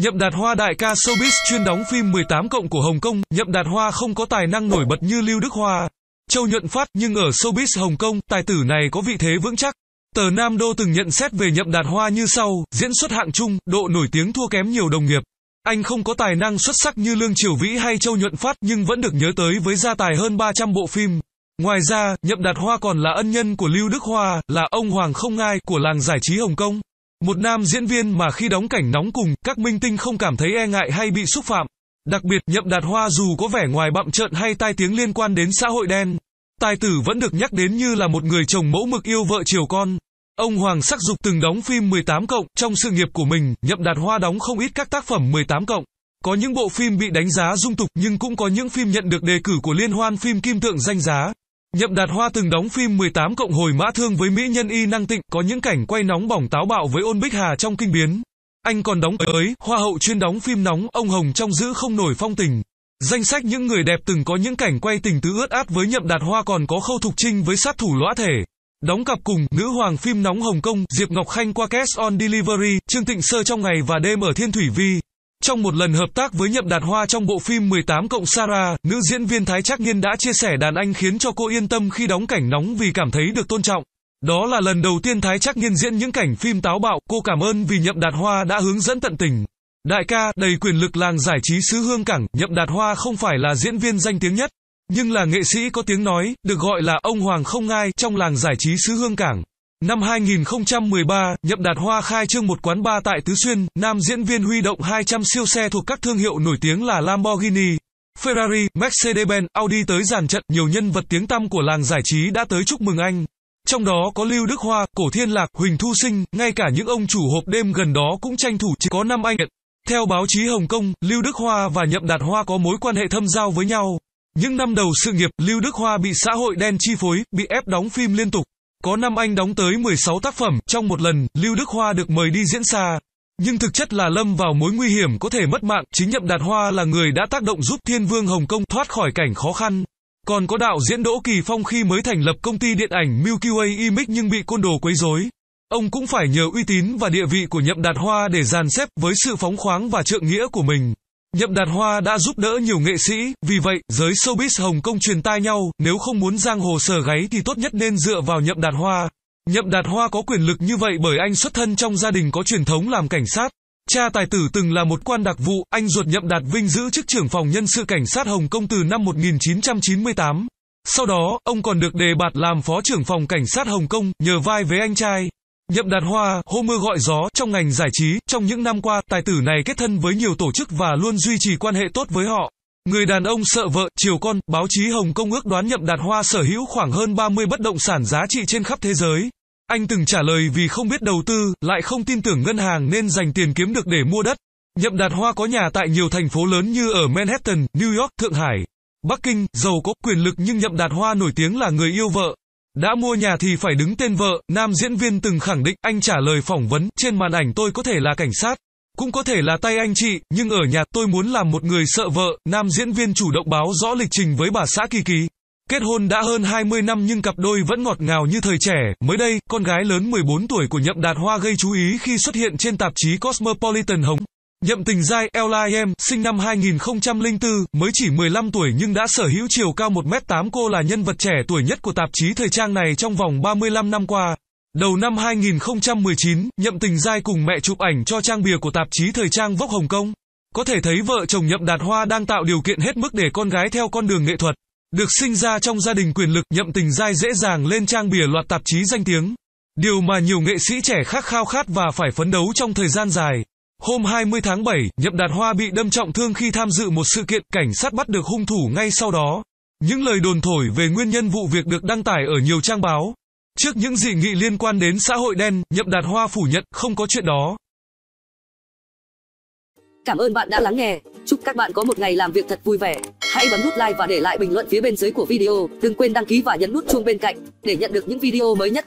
Nhậm Đạt Hoa đại ca showbiz chuyên đóng phim 18 cộng của Hồng Kông, Nhậm Đạt Hoa không có tài năng nổi bật như Lưu Đức Hoa, Châu Nhuận Phát, nhưng ở showbiz Hồng Kông, tài tử này có vị thế vững chắc. Tờ Nam Đô từng nhận xét về Nhậm Đạt Hoa như sau, diễn xuất hạng trung, độ nổi tiếng thua kém nhiều đồng nghiệp. Anh không có tài năng xuất sắc như Lương Triều Vĩ hay Châu Nhuận Phát nhưng vẫn được nhớ tới với gia tài hơn 300 bộ phim. Ngoài ra, Nhậm Đạt Hoa còn là ân nhân của Lưu Đức Hoa, là ông Hoàng không ngai của làng giải trí Hồng Kông. Một nam diễn viên mà khi đóng cảnh nóng cùng, các minh tinh không cảm thấy e ngại hay bị xúc phạm. Đặc biệt, Nhậm Đạt Hoa dù có vẻ ngoài bặm trợn hay tai tiếng liên quan đến xã hội đen, tài tử vẫn được nhắc đến như là một người chồng mẫu mực yêu vợ chiều con. Ông Hoàng Sắc Dục từng đóng phim 18 cộng, trong sự nghiệp của mình, Nhậm Đạt Hoa đóng không ít các tác phẩm 18 cộng. Có những bộ phim bị đánh giá dung tục nhưng cũng có những phim nhận được đề cử của liên hoan phim kim tượng danh giá. Nhậm Đạt Hoa từng đóng phim 18 cộng hồi mã thương với mỹ nhân y năng tịnh, có những cảnh quay nóng bỏng táo bạo với ôn bích hà trong kinh biến. Anh còn đóng ấy, hoa hậu chuyên đóng phim nóng, ông Hồng trong giữ không nổi phong tình. Danh sách những người đẹp từng có những cảnh quay tình tứ ướt át với Nhậm Đạt Hoa còn có Khâu Thục Trinh với sát thủ lõa thể. Đóng cặp cùng, nữ hoàng phim nóng Hồng Kông, Diệp Ngọc Khanh qua Cash on Delivery, Trương Tịnh Sơ trong ngày và đêm ở Thiên Thủy Vi. Trong một lần hợp tác với Nhậm Đạt Hoa trong bộ phim 18 cộng Sarah, nữ diễn viên Thái Trác Nhiên đã chia sẻ đàn anh khiến cho cô yên tâm khi đóng cảnh nóng vì cảm thấy được tôn trọng. Đó là lần đầu tiên Thái Trác Nhiên diễn những cảnh phim táo bạo, cô cảm ơn vì Nhậm Đạt Hoa đã hướng dẫn tận tình. Đại ca, đầy quyền lực làng giải trí xứ Hương Cảng, Nhậm Đạt Hoa không phải là diễn viên danh tiếng nhất, nhưng là nghệ sĩ có tiếng nói, được gọi là ông Hoàng không ngai trong làng giải trí xứ Hương Cảng. Năm 2013, Nhậm Đạt Hoa khai trương một quán bar tại Tứ Xuyên, nam diễn viên huy động 200 siêu xe thuộc các thương hiệu nổi tiếng là Lamborghini, Ferrari, Mercedes-Benz, Audi tới dàn trận, nhiều nhân vật tiếng tăm của làng giải trí đã tới chúc mừng anh. Trong đó có Lưu Đức Hoa, Cổ Thiên Lạc, Huỳnh Thu Sinh, ngay cả những ông chủ hộp đêm gần đó cũng tranh thủ chỉ có năm anh. Theo báo chí Hồng Kông, Lưu Đức Hoa và Nhậm Đạt Hoa có mối quan hệ thâm giao với nhau. Những năm đầu sự nghiệp, Lưu Đức Hoa bị xã hội đen chi phối, bị ép đóng phim liên tục. Có năm anh đóng tới 16 tác phẩm, trong một lần, Lưu Đức Hoa được mời đi diễn xa. Nhưng thực chất là lâm vào mối nguy hiểm có thể mất mạng, chính Nhậm Đạt Hoa là người đã tác động giúp Thiên Vương Hồng Kông thoát khỏi cảnh khó khăn. Còn có đạo diễn Đỗ Kỳ Phong khi mới thành lập công ty điện ảnh Milky Way Image nhưng bị côn đồ quấy rối. Ông cũng phải nhờ uy tín và địa vị của Nhậm Đạt Hoa để dàn xếp với sự phóng khoáng và trượng nghĩa của mình. Nhậm Đạt Hoa đã giúp đỡ nhiều nghệ sĩ, vì vậy, giới showbiz Hồng Kông truyền tai nhau, nếu không muốn giang hồ sờ gáy thì tốt nhất nên dựa vào Nhậm Đạt Hoa. Nhậm Đạt Hoa có quyền lực như vậy bởi anh xuất thân trong gia đình có truyền thống làm cảnh sát. Cha tài tử từng là một quan đặc vụ, anh ruột Nhậm Đạt Vinh giữ chức trưởng phòng nhân sự cảnh sát Hồng Kông từ năm 1998. Sau đó, ông còn được đề bạt làm phó trưởng phòng cảnh sát Hồng Kông, nhờ vai với anh trai. Nhậm Đạt Hoa, hô mưa gọi gió, trong ngành giải trí, trong những năm qua, tài tử này kết thân với nhiều tổ chức và luôn duy trì quan hệ tốt với họ. Người đàn ông sợ vợ, chiều con, báo chí Hồng Kông ước đoán Nhậm Đạt Hoa sở hữu khoảng hơn 30 bất động sản giá trị trên khắp thế giới. Anh từng trả lời vì không biết đầu tư, lại không tin tưởng ngân hàng nên dành tiền kiếm được để mua đất. Nhậm Đạt Hoa có nhà tại nhiều thành phố lớn như ở Manhattan, New York, Thượng Hải, Bắc Kinh, giàu có quyền lực nhưng Nhậm Đạt Hoa nổi tiếng là người yêu vợ. Đã mua nhà thì phải đứng tên vợ, nam diễn viên từng khẳng định, anh trả lời phỏng vấn, trên màn ảnh tôi có thể là cảnh sát, cũng có thể là tay anh chị, nhưng ở nhà tôi muốn làm một người sợ vợ, nam diễn viên chủ động báo rõ lịch trình với bà xã Kỳ Kỳ. Kết hôn đã hơn 20 năm nhưng cặp đôi vẫn ngọt ngào như thời trẻ, mới đây, con gái lớn 14 tuổi của Nhậm Đạt Hoa gây chú ý khi xuất hiện trên tạp chí Cosmopolitan Hồng. Nhậm tình giai Elaiem, sinh năm 2004, mới chỉ 15 tuổi nhưng đã sở hữu chiều cao 1m8 cô là nhân vật trẻ tuổi nhất của tạp chí thời trang này trong vòng 35 năm qua. Đầu năm 2019, Nhậm tình giai cùng mẹ chụp ảnh cho trang bìa của tạp chí thời trang Vogue Hồng Kông. Có thể thấy vợ chồng Nhậm Đạt Hoa đang tạo điều kiện hết mức để con gái theo con đường nghệ thuật. Được sinh ra trong gia đình quyền lực, Nhậm tình giai dễ dàng lên trang bìa loạt tạp chí danh tiếng. Điều mà nhiều nghệ sĩ trẻ khác khao khát và phải phấn đấu trong thời gian dài. Hôm 20 tháng 7, Nhậm Đạt Hoa bị đâm trọng thương khi tham dự một sự kiện, cảnh sát bắt được hung thủ ngay sau đó. Những lời đồn thổi về nguyên nhân vụ việc được đăng tải ở nhiều trang báo. Trước những dị nghị liên quan đến xã hội đen, Nhậm Đạt Hoa phủ nhận không có chuyện đó. Cảm ơn bạn đã lắng nghe. Chúc các bạn có một ngày làm việc thật vui vẻ. Hãy bấm nút like và để lại bình luận phía bên dưới của video. Đừng quên đăng ký và nhấn nút chuông bên cạnh để nhận được những video mới nhất.